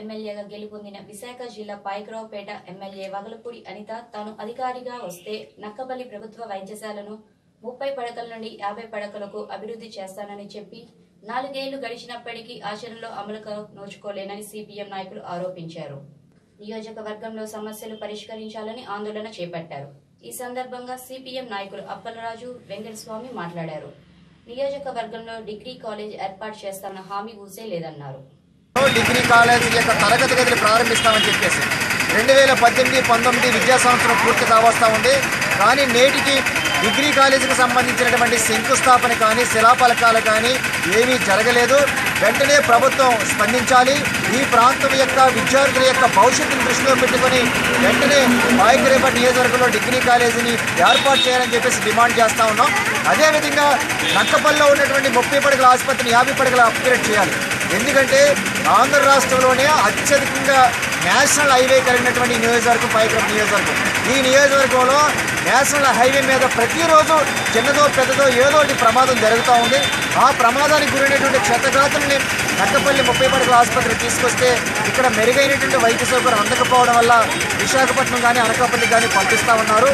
ఎమ్మెల్యేగా గెలుపొందిన విశాఖ జిల్లా పాయకరావుపేట ఎమ్మెల్యే వగలపూడి అనిత తాను అధికారిగా వస్తే నక్కబల్లి ప్రభుత్వ వైద్యశాలను ముప్పై పడకల నుండి యాభై పడకలకు అభివృద్ధి చేస్తానని చెప్పి నాలుగేళ్ళు గడిచినప్పటికీ ఆచరణలో అమలుకు నోచుకోలేనని సిపిఎం నాయకులు ఆరోపించారు. నియోజకవర్గంలో సమస్యలు పరిష్కరించాలని ఆందోళన చేపట్టారు. ఈ సందర్భంగా సిపిఎం నాయకులు అప్పలరాజు వెంకటస్వామి మాట్లాడారు. నియోజకవర్గంలో డిగ్రీ కాలేజ్ ఏర్పాటు చేస్తామన్న హామీ ఊసే లేదన్నారు. డిగ్రీ కాలేజీ యొక్క తరగతి గదిని ప్రారంభిస్తామని చెప్పేసి రెండు వేల పద్దెనిమిది పంతొమ్మిది విద్యా సంవత్సరం పూర్తి కావస్తూ ఉంది. కానీ నేటికి డిగ్రీ కాలేజీకి సంబంధించినటువంటి శంకుస్థాపన కానీ శిలాఫలకాలు కానీ ఏమీ జరగలేదు. వెంటనే ప్రభుత్వం స్పందించాలి. ఈ ప్రాంతం యొక్క విద్యార్థుల యొక్క భవిష్యత్తును దృష్టిలో పెట్టుకొని వెంటనే బాయికరేపట్ నియోజకవర్గంలో డిగ్రీ కాలేజీని ఏర్పాటు చేయాలని చెప్పేసి డిమాండ్ చేస్తా ఉన్నాం. అదేవిధంగా నక్కపల్లిలో ఉన్నటువంటి ముప్పై పడగల ఆసుపత్రిని యాభై పడగల అప్గ్రేడ్ చేయాలి. ఎందుకంటే ఆంధ్ర రాష్ట్రంలోనే అత్యధికంగా నేషనల్ హైవే కలిగినటువంటి నియోజకవర్గం పైకరం నియోజకవర్గం. ఈ నియోజకవర్గంలో నేషనల్ హైవే మీద ప్రతిరోజు చిన్నదో పెద్దదో ఏదో ఒకటి ప్రమాదం జరుగుతూ ఉంది. ఆ ప్రమాదానికి గురైనటువంటి క్షతగాతుల్ని నక్కపల్లి ముప్పై పడకల ఆసుపత్రికి తీసుకొస్తే ఇక్కడ మెరుగైనటువంటి వైద్య సౌకర్యం అందకపోవడం వల్ల విశాఖపట్నం కానీ అనకాపల్లి కానీ పంపిస్తూ ఉన్నారు.